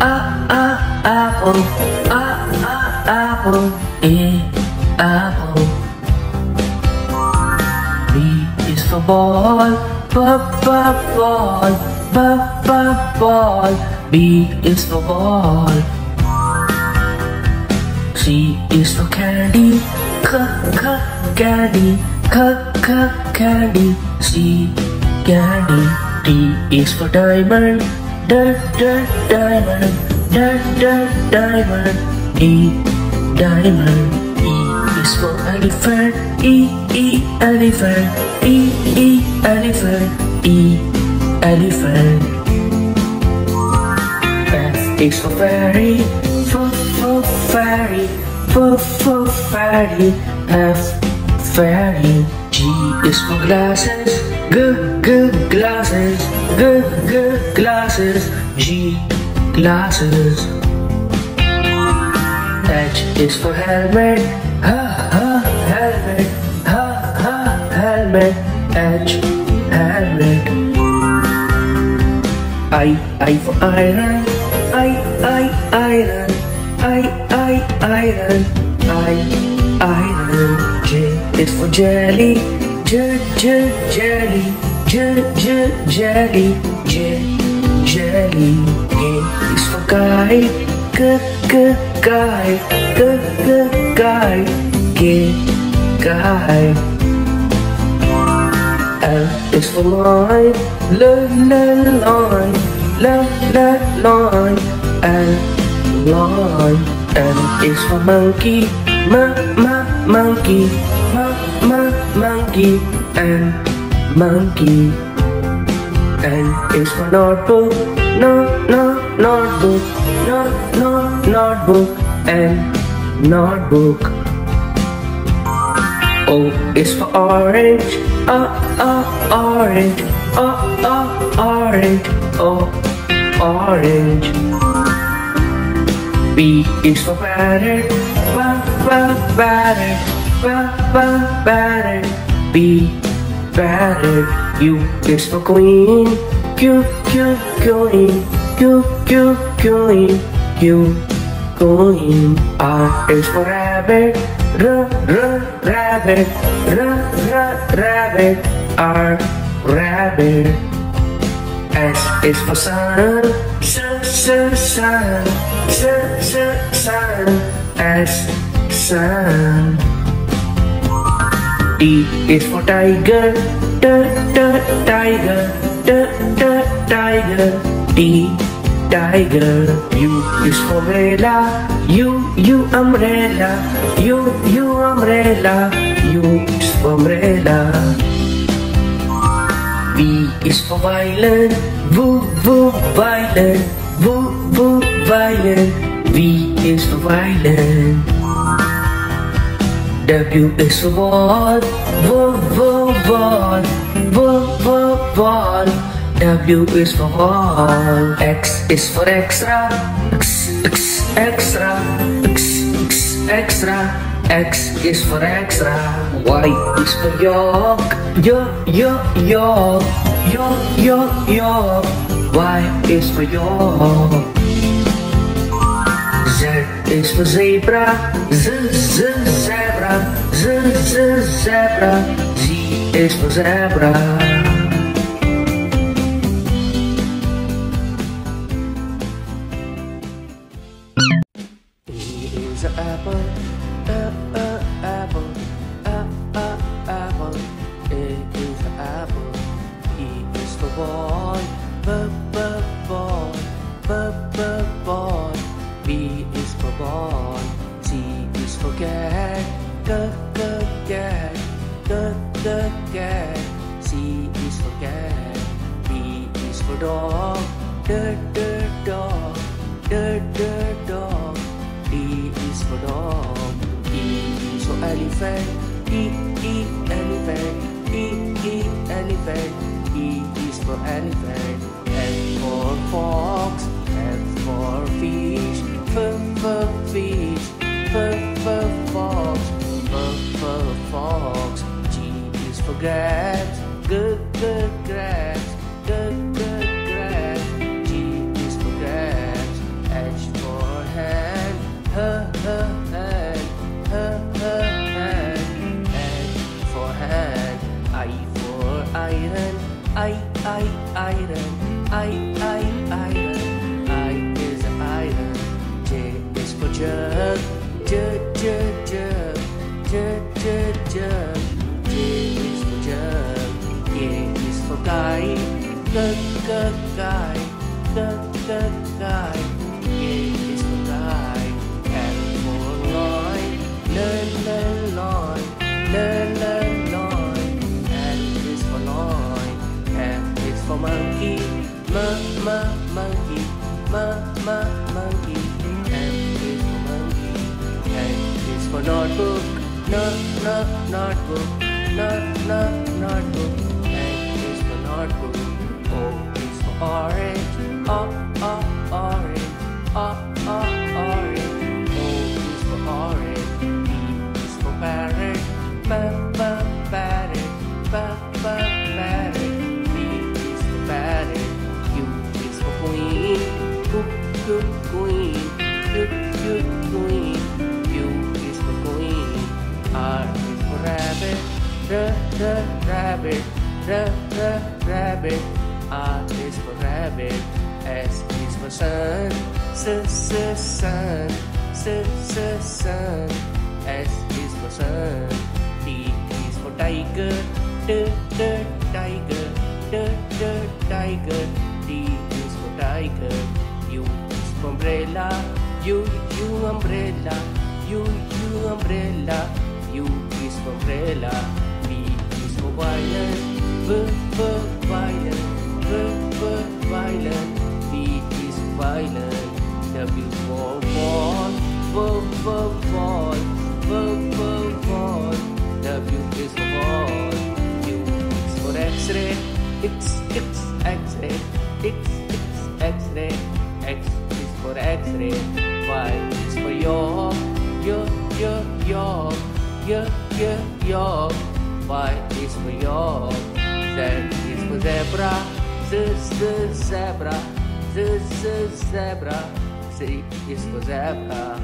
apple, a a apple, a a apple, a apple. B is for ball, b b ball, b b ball. B is for ball. C is for candy, c c candy, c c candy. C candy. D is for diamond, d d diamond, d d diamond. D diamond. E is for elephant, E E elephant, E E elephant, E elephant. F is for fairy, F for fairy, F for fairy, F fairy. Is for glasses, G G glasses, G G glasses, G glasses. H is for helmet, H H helmet, H H helmet, H helmet. I, I for iron, I, I, iron, I, I, iron, I, iron. J is for jelly, jelly, jelly, jelly. K is for guy, G, G, guy, G, G, guy, G, guy. L is for line, L, L, line, L, L, line, L, line. M is for monkey, M, M, monkey, M, M, monkey, and monkey. N is for notebook, no, no, notebook, no, no, notebook, N, notebook. O is for orange, uh, uh, orange, uh, uh, orange, oh, orange. B is for parrot, ba, ba, parrot, ba, ba, parrot. B, parrot. U is for queen, Q, Q, queen, Q, Q, queen, Q, queen. R is for rabbit, R, R, rabbit, R, R, rabbit, R, rabbit. S is for sun, S, S, sun, S, S, sun, S, sun. T is for tiger, T, T, tiger, T, T, tiger, T, tiger. U is for umbrella, U, U, umbrella, U, U, umbrella, U is for umbrella. V is for violin, V, V, violin, V, V, violin, V is for violin. W is for ball, V, V, ball. W is for ball. X is for extra, X, X, extra, X, X, extra. X is for extra. Y is for york, yo, yo, york, yo, yo, york. Y is for york. Z is for zebra, Z, Z, Z, zebra, Z, Z, zebra, Z is for zebra. Is apple, dog, d, d, dog, d, d, dog. E is for dog. E is for elephant. E, E, elephant. E, E, elephant. E is for elephant. F for fox. F for fish. F, F, fish. F, F, fox. F, F, fox. G is for grabs. G, g, g, guy, g, g, guy. K is for guy, L for line, learn, learn, line, learn, learn, line. L is for line, M is for monkey, m, m, monkey, m, m, monkey. M is for monkey, N is for notebook, n, n, notebook, n, n, notebook. N is for notebook, orange, o, o, orange, o, o, orange. O is for orange, P is for parrot, p, p, parrot, p, p, parrot. P is for parrot, Q is for queen, q, q, queen, q, q, queen. Q is for queen, R is for rabbit, r, r, rabbit, r, r, rabbit. R is for rabbit, S is for sun, s, s, sun, s, s, sun. S is for sun, T is for tiger, t, t, tiger, t, t, tiger. T is for tiger, U is for umbrella, U, U umbrella, U, U umbrella. U is for umbrella, V is for violin, V, V, violin, V, V, is for violin, W for ball, V, ball, V, ball. W is for for X-ray, X, X, X-ray, X, X, X-ray. X is for X-ray, Y is for York, York, York, York, York, York. Y is for York, Z is for zebra, Z, Z, zebra, Z, Z, zebra. Z is for zebra.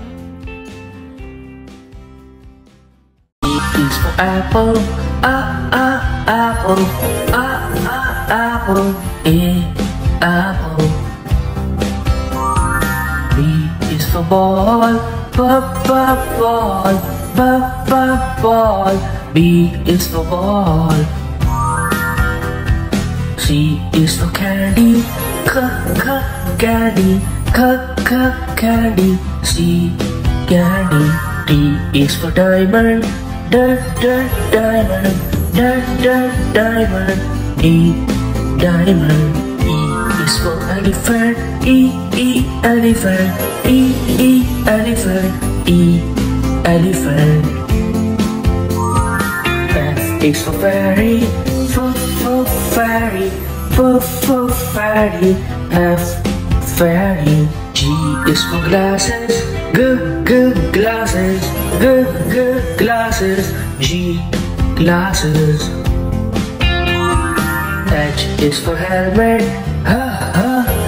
E is for apple, a a apple, a a apple, e apple. B is for ball, b b ball, b b ball. B is for ball. C is for candy, c c candy, c c candy. C candy. D is for diamond, d d diamond, d d diamond. D diamond. E is for elephant, E E elephant, E E elephant, E elephant. F is for fairy, For fairy, F for fairy, F fairy. G is for glasses, G G glasses, G G glasses, G glasses. H is for helmet, H H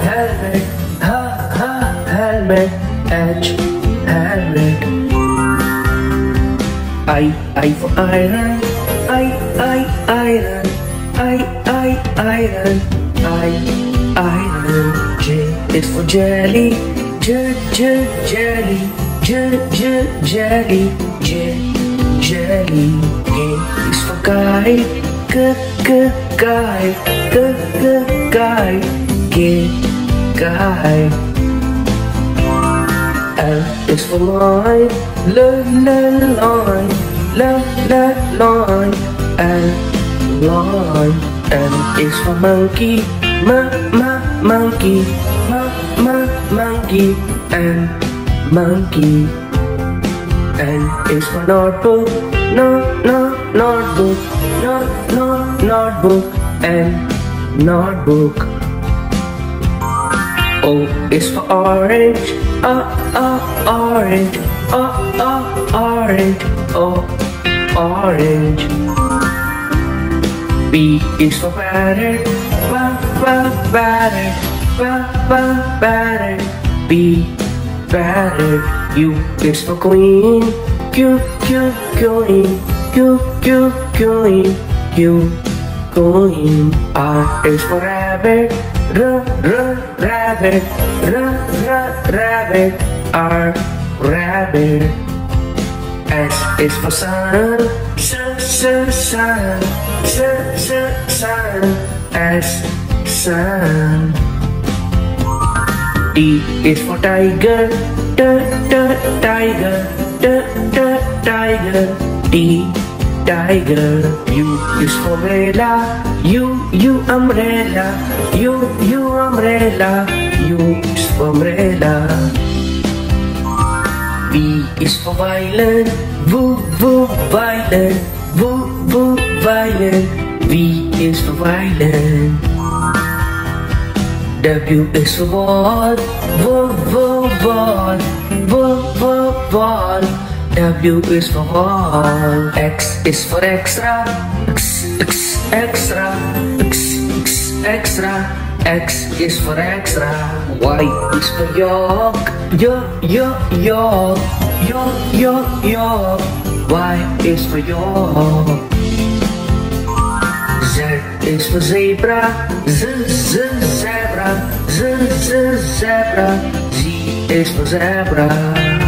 helmet, H H helmet, H helmet. I, I for iron, I, I, iron, I, I, iron, I, iron. J. Is for jelly, J, J, jelly, J, J, jelly, J, jelly. K is for guy, G, G, guy, G, G, guy, G, guy. L is for line, L, L, line, L, L, line, L, line. M is for monkey, M, M, monkey, M, M, monkey, M, monkey. N is for notebook, no, no, notebook, no, no, notebook, N, notebook. Oh, o is for orange, O, O, orange, O, O, orange, O, orange. B is for parrot, B, B, parrot, ba ba parrot, B, parrot. U is for queen, Q, Q, queen, Q, Q, queen, Q, coin. R is for rabbit, r r rabbit, r r rabbit, R rabbit. S is for sun, s s sun, s s sun, S sun. T is for tiger, t t tiger, t t tiger, T tiger. U is for umbrella, U U umbrella, U U umbrella, U is for umbrella. V is for violin, V V violin, V V violin, V is for violin. W is for ball, V V ball, V V ball. W is for ball. X is for extra, X X extra, X X extra. X is for extra. Y is for York, York York York, York York York. Y is for York. Z is for zebra, Z Z zebra, Z Z zebra, Z is for zebra.